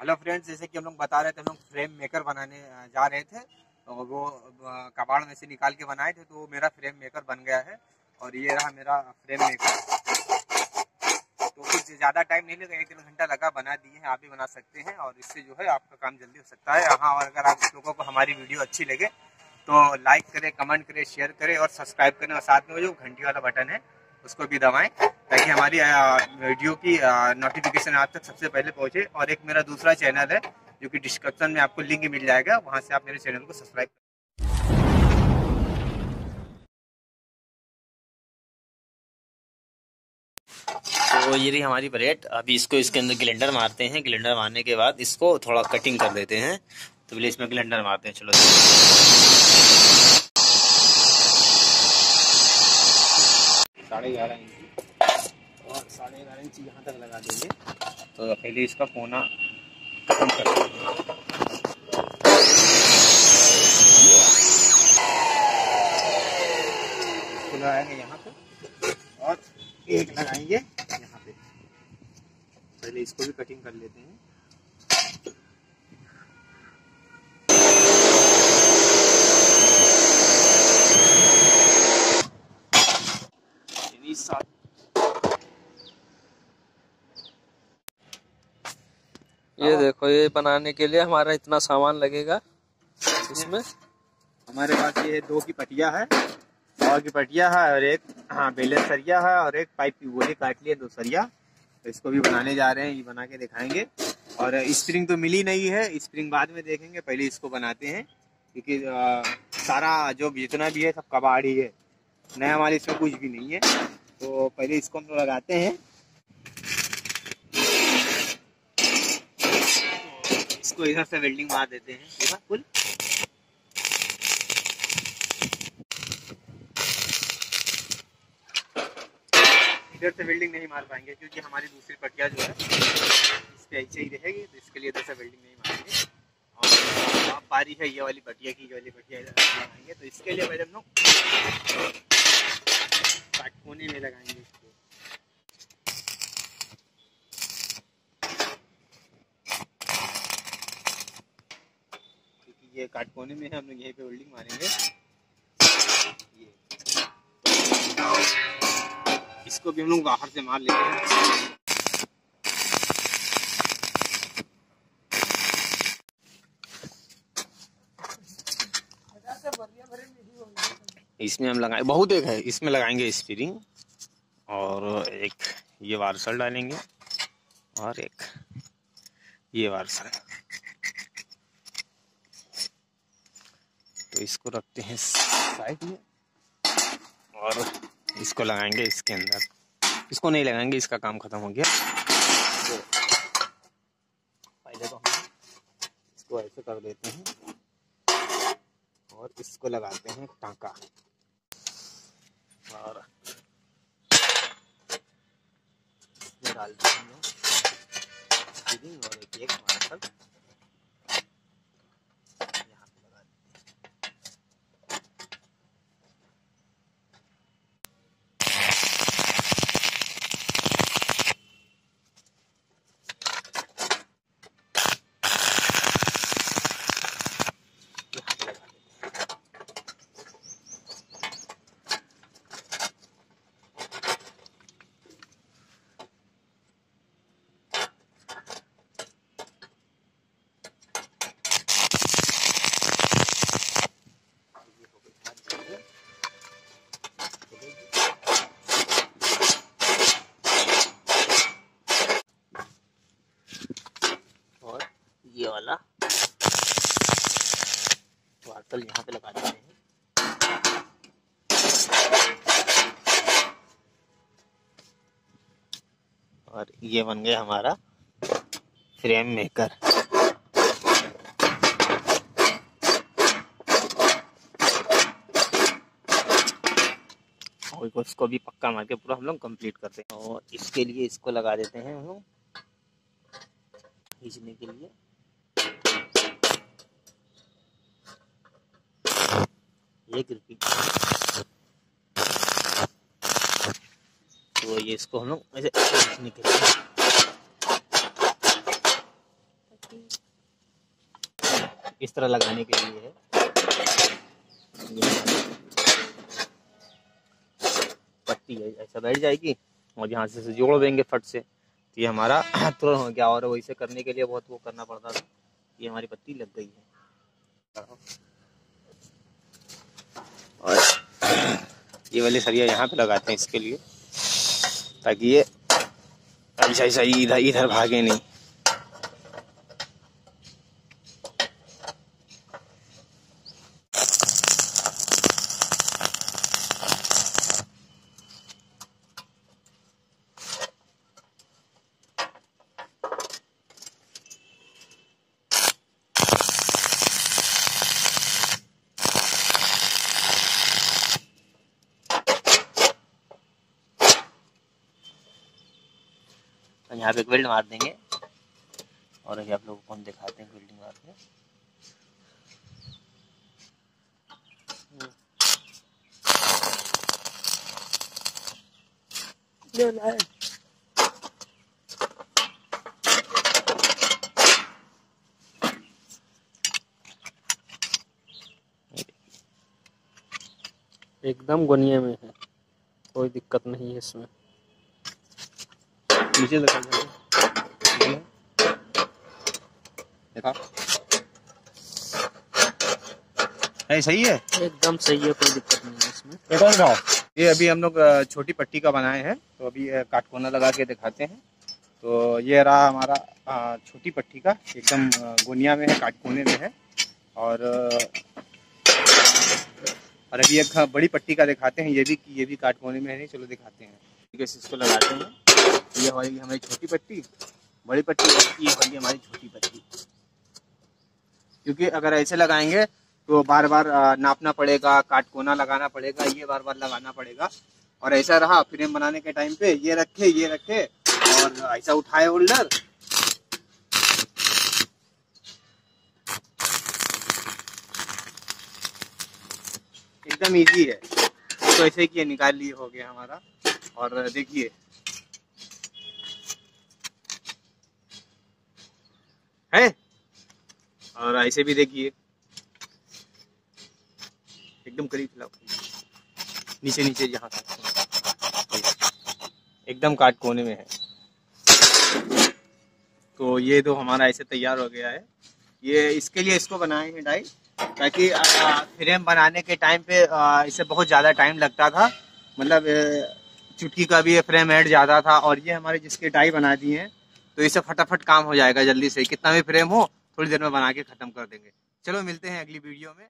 Hello friends, जैसे कि हम लोग बता रहे थे, हम लोग फ्रेम मेकर बनाने जा रहे थे तो वो कबाड़ में से निकाल के बनाए थे तो वो मेरा फ्रेम मेकर बन गया है, और ये रहा मेरा फ्रेम मेकर। तो कुछ ज़्यादा टाइम नहीं लगा, एक डेढ़ घंटा लगा, बना दिए हैं, आप भी बना सकते हैं, और इससे जो है आपका काम जल्दी हो सकता है। हाँ और अगर आप लोगों को हमारी वीडियो अच्छी लगे तो लाइक करें, कमेंट करें, शेयर करें, और सब्सक्राइब करें और साथ में वो जो घंटी वाला बटन है उसको भी दबाएँ, ताकि हमारी वीडियो की नोटिफिकेशन आप तक सबसे पहले पहुँचे। और एक मेरा दूसरा चैनल है, जो कि डिस्क्रिप्शन में आपको लिंक मिल जाएगा, वहाँ से आप मेरे चैनल को सब्सक्राइब तो ये रही हमारी ब्रेड अभी इसको इसके अंदर ग्लेंडर मारते हैं। ग्लेंडर मारने के बाद इसको थोड़ा कटिंग कर देते हैं। तो पहले इसमें ग्लेंडर मारते हैं, चलो साढ़े ग्यारह इंच। और साढ़े ग्यारह इंच यहाँ तक लगा देंगे। तो पहले इसका कोना खत्म कर इसको लगाएँगे यहाँ पे। और एक लगाएँगे यहाँ पे। पहले इसको भी कटिंग कर लेते हैं साथ देखो, ये बनाने के लिए हमारा इतना सामान लगेगा इसमें। हमारे पास ये दो की पटिया है और की पटिया है और एक हाँ बेलन सरिया है और एक पाइप की गोली काट लिया दो सरिया। तो इसको भी बनाने जा रहे हैं, ये बना के दिखाएँगे। और स्प्रिंग तो मिली नहीं है, स्प्रिंग बाद में देखेंगे, पहले इसको बनाते हैं। क्योंकि सारा जो जितना भी है सब कबाड़ ही है नया माल इसमें कुछ भी नहीं है। तो पहले इसको हम लगाते हैं। इसको इधर से वेल्डिंग मार देते हैं। पूरा फुल इधर से वेल्डिंग नहीं मार पाएँगे, क्योंकि हमारी दूसरी पटिया जो है, इस पे ऐसे ही रहेगी तो इसके लिए इधर से वेल्डिंग नहीं मारेंगे। और पारी है, ये वाली पटिया की, ये वाली पटिया इधर लगाएँगे तो इसके लिए पहले हम लोग काट कोने में लगाएँगे इसको। ये काट कोने में है, हम लोग यहीं पे वेल्डिंग मारेंगे। ये। इसको भी हम लोग बाहर से मार लेते हैं। इसमें हम लगाए, बहुत एक है, इसमें लगाएँगे स्प्रिंग और एक ये वार्सल डालेंगे और एक ये वार्सल। तो इसको रखते हैं साइड में और इसको लगाएँगे इसके अंदर। इसको नहीं लगाएँगे, इसका काम खत्म हो गया। तो पहले तो हम इसको ऐसे कर देते हैं और इसको लगाते हैं टांका। और डालते हैं और एक एक मार्शल ये वाला वार्तल यहाँ पे लगा देते हैं। और ये बन गया हमारा फ्रेम मेकर। और इसको भी पक्का मार के पूरा हम लोग कंप्लीट करते हैं। और इसके लिए इसको लगा देते हैं हम लोग। खींचने के लिए। एक रुपये। तो ये इसको हम लोग ऐसे खींचने के लिए। इस तरह लगाने के लिए है। पट्टी है ऐसा बैठ जाएगी और यहाँ से जोड़ देंगे फट से। तो ये हमारा तुरंत हो गया और वैसे करने के लिए बहुत वो करना पड़ता था। ये हमारी पत्ती लग गई है। ये वाले सरिया यहाँ पे लगाते हैं इसके लिए। ताकि ये ऐसा ऐसा इधर इधर भागे नहीं। यहाँ पे एक वेल्ड मार देंगे। और अभी आप लोगों को हम दिखाते हैं वेल्डिंग मार के। एकदम गोनिये में है। कोई दिक्कत नहीं है इसमें। नीचे लगा देखा? है सही है? एकदम सही है कोई दिक्कत नहीं है इसमें। ये कौन सा? ये अभी हम लोग छोटी पट्टी का बनाए हैं तो अभी काटकोना लगा के दिखाते हैं। तो ये रहा हमारा छोटी पट्टी का एकदम गोनिया में है काटकोने में है। और और अभी एक बड़ी पट्टी का दिखाते हैं ये भी ये भी काटकोने में है नहीं चलो दिखाते हैं। ठीक है इसको लगाते हैं। ये हमारी हमारी छोटी पट्टी, बड़ी पट्टी ये वाली हमारी छोटी पट्टी। क्योंकि अगर ऐसे लगाएँगे तो बार बार नापना पड़ेगा काट कोना लगाना पड़ेगा, ये बार बार लगाना पड़ेगा। और ऐसा रहा, फ्रेम बनाने के टाइम पे, ये रखे ये रखे, और ऐसा उठाए होल्डर। एकदम इजी है। तो ऐसे किए निकाल लिए हो गया हमारा। और देखिए है? और ऐसे भी देखिए। एकदम करीब लाओ। नीचे नीचे जहाँ एकदम काट कोने में है। तो ये तो हमारा ऐसे तैयार हो गया है। ये इसके लिए इसको बनाए हैं डाई, ताकि फ्रेम बनाने के टाइम पे इसे बहुत ज़्यादा टाइम लगता था। मतलब चुटकी का भी ये फ्रेम हेड ज़्यादा था। और ये हमारे जिसके डाई बना दिए हैं तो इसे फटाफट काम हो जाएगा जल्दी से। कितना भी फ्रेम हो, थोड़ी देर में बना के ख़त्म कर देंगे। चलो मिलते हैं अगली वीडियो में।